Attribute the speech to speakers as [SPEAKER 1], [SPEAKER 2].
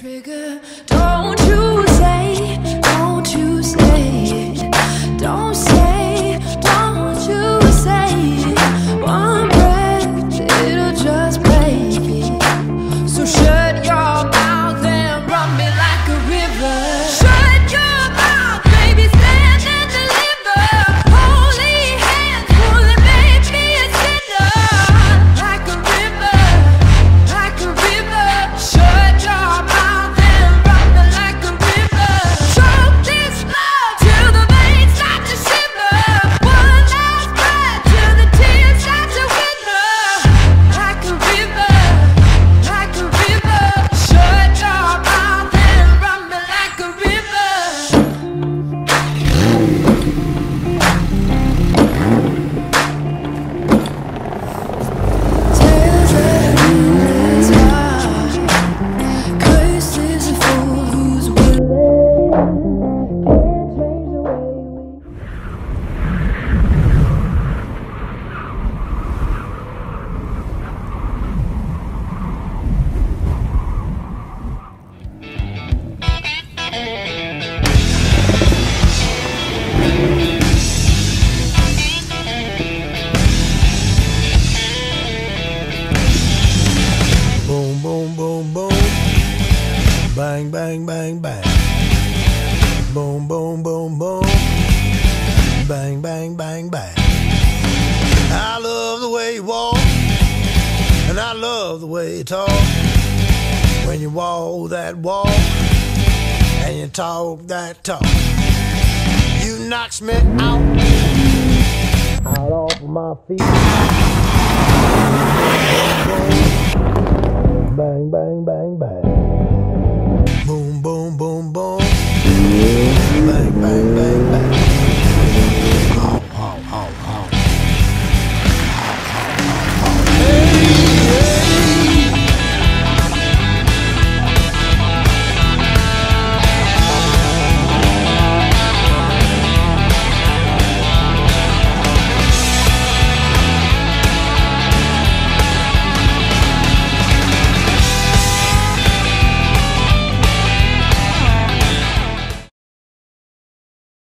[SPEAKER 1] trigger. Don't you say, don't you say.
[SPEAKER 2] bang, bang, bang, bang. Boom, boom, boom, boom. Bang, bang, bang, bang. I love the way you walk, and I love the way you talk. When you walk that walk, and you talk that talk, you knocks me out, out off of my feet. I'm.